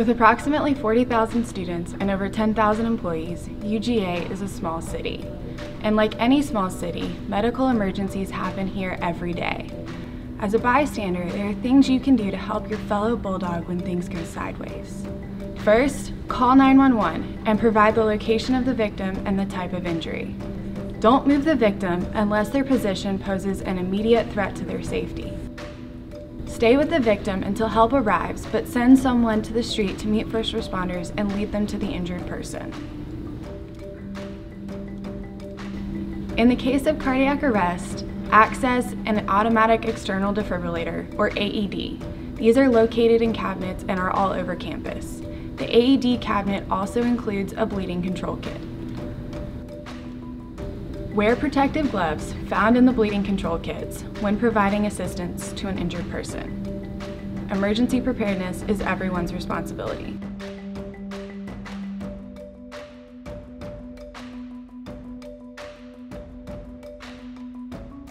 With approximately 40,000 students and over 10,000 employees, UGA is a small city. And like any small city, medical emergencies happen here every day. As a bystander, there are things you can do to help your fellow Bulldog when things go sideways. First, call 911 and provide the location of the victim and the type of injury. Don't move the victim unless their position poses an immediate threat to their safety. Stay with the victim until help arrives, but send someone to the street to meet first responders and lead them to the injured person. In the case of cardiac arrest, access an automatic external defibrillator, or AED. These are located in cabinets and are all over campus. The AED cabinet also includes a bleeding control kit. Wear protective gloves found in the bleeding control kits when providing assistance to an injured person. Emergency preparedness is everyone's responsibility.